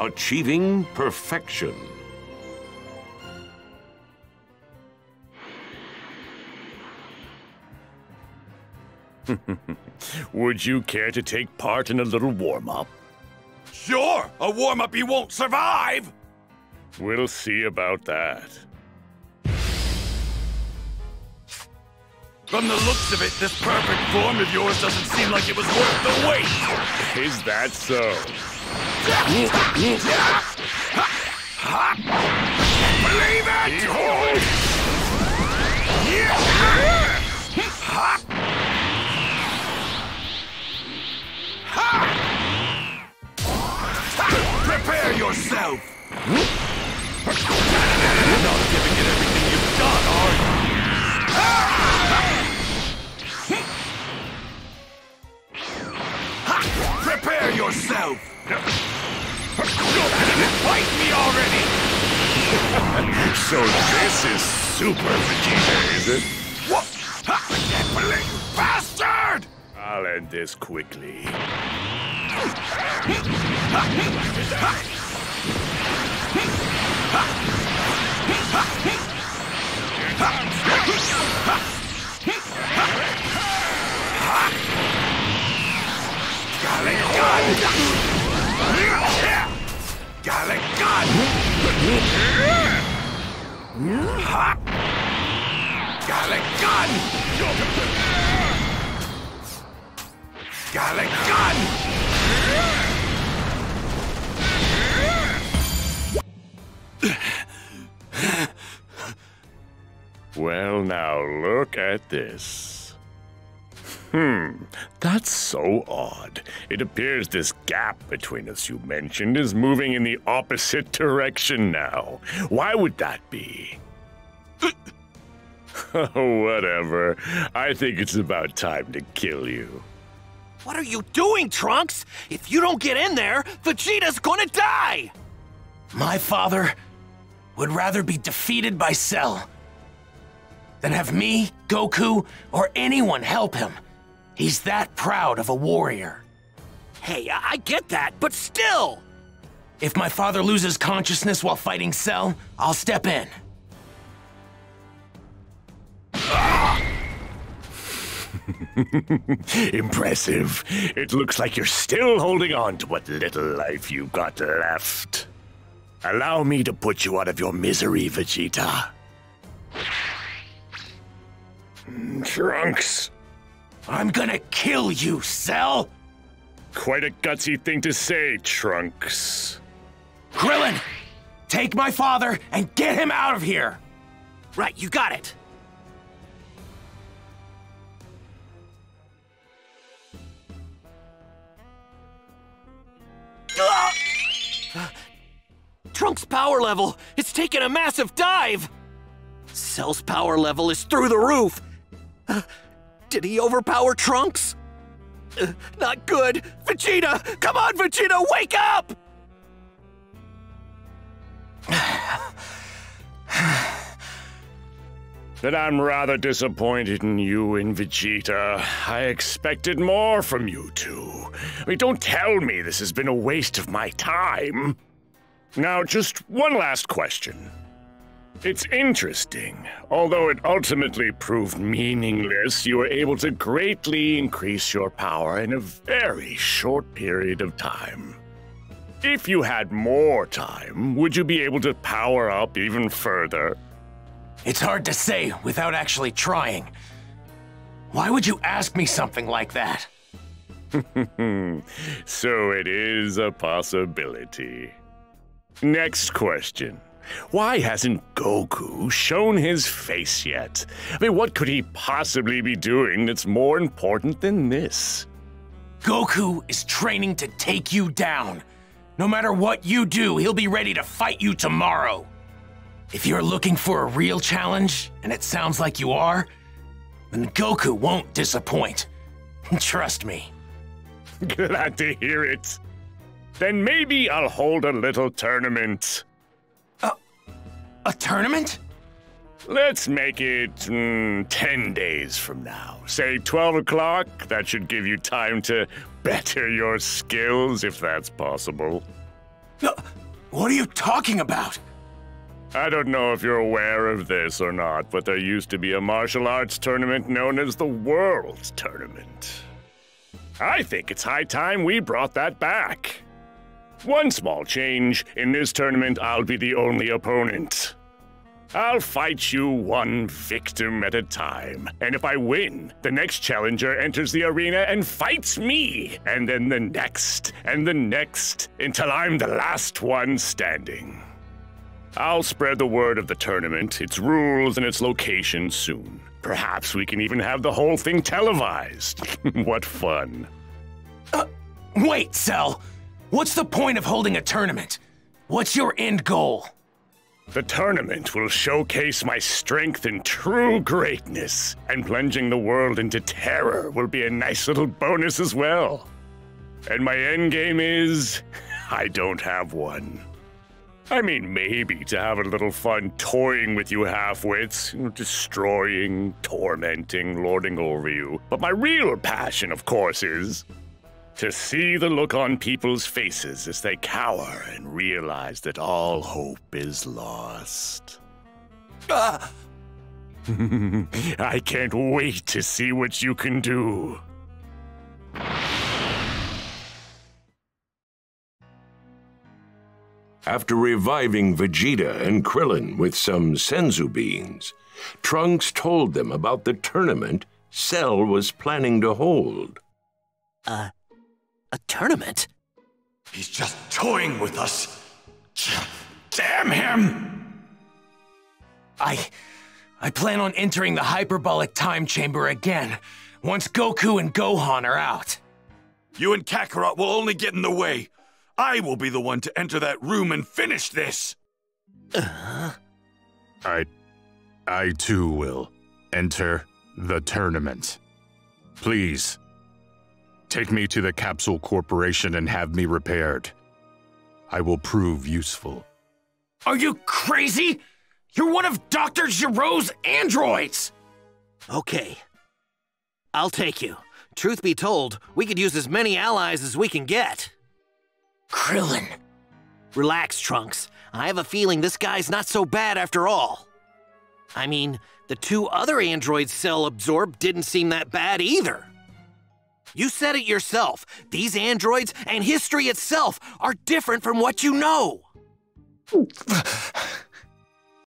Achieving perfection. Would you care to take part in a little warm-up? Sure, a warm-up you won't survive! We'll see about that. From the looks of it, this perfect form of yours doesn't seem like it was worth the wait! Is that so? Believe it! Prepare yourself! Prepare yourself! Fight me already! So this is Super Vegeta, is it? What? Ha! I can't believe you bastard! I'll end this quickly. Galick gun! Ha! Galick gun! Galick gun! Well, now look at this. Hmm, that's so odd. It appears this gap between us you mentioned is moving in the opposite direction now. Why would that be? whatever. I think it's about time to kill you. What are you doing, Trunks? If you don't get in there, Vegeta's gonna die! My father would rather be defeated by Cell than have me, Goku, or anyone help him. He's that proud of a warrior. Hey, I, I get that, but still! If my father loses consciousness while fighting Cell, I'll step in. Impressive. It looks like you're still holding on to what little life you've got left. Allow me to put you out of your misery, Vegeta. Hmm, trunks. I'm gonna kill you, Cell! Quite a gutsy thing to say, Trunks. Krillin! Take my father and get him out of here! Right, you got it. Ah! Trunks' power level! It's taken a massive dive! Cell's power level is through the roof! Did he overpower Trunks? Uh, not good! Vegeta! Come on, Vegeta, wake up! But I'm rather disappointed in you and Vegeta. I expected more from you two. I mean, don't tell me this has been a waste of my time. Now, just one last question. It's interesting. Although it ultimately proved meaningless, you were able to greatly increase your power in a very short period of time. If you had more time, would you be able to power up even further? It's hard to say without actually trying. Why would you ask me something like that? so it is a possibility. Next question. Why hasn't Goku shown his face yet? I mean, what could he possibly be doing that's more important than this? Goku is training to take you down. No matter what you do, he'll be ready to fight you tomorrow. If you're looking for a real challenge, and it sounds like you are, then Goku won't disappoint. Trust me. Glad to hear it. Then maybe I'll hold a little tournament. A tournament? Let's make it mm, 10 days from now. Say 12 o'clock. That should give you time to better your skills, if that's possible. No, what are you talking about? I don't know if you're aware of this or not, but there used to be a martial arts tournament known as the World Tournament. I think it's high time we brought that back. One small change in this tournament, I'll be the only opponent. I'll fight you one victim at a time, and if I win, the next challenger enters the arena and fights me, and then the next, and the next, until I'm the last one standing. I'll spread the word of the tournament, its rules, and its location soon. Perhaps we can even have the whole thing televised. what fun. Uh, wait, Cell! What's the point of holding a tournament? What's your end goal? The tournament will showcase my strength and true greatness, and plunging the world into terror will be a nice little bonus as well. And my end game is I don't have one. I mean, maybe to have a little fun toying with you half-wits, destroying, tormenting, lording over you. But my real passion, of course, is to see the look on people's faces as they cower and realize that all hope is lost. Ah! I can't wait to see what you can do. After reviving Vegeta and Krillin with some Senzu beans, Trunks told them about the tournament Cell was planning to hold. Uh, a tournament? He's just toying with us. Damn him! I... I plan on entering the hyperbolic time chamber again, once Goku and Gohan are out. You and Kakarot will only get in the way. I will be the one to enter that room and finish this! Uh. I... I too will enter the tournament. Please, take me to the Capsule Corporation and have me repaired. I will prove useful. Are you crazy? You're one of Dr. Gero's androids! Okay. I'll take you. Truth be told, we could use as many allies as we can get. Krillin. Relax, Trunks. I have a feeling this guy's not so bad after all. I mean, the two other androids Cell absorbed didn't seem that bad either. You said it yourself. These androids and history itself are different from what you know.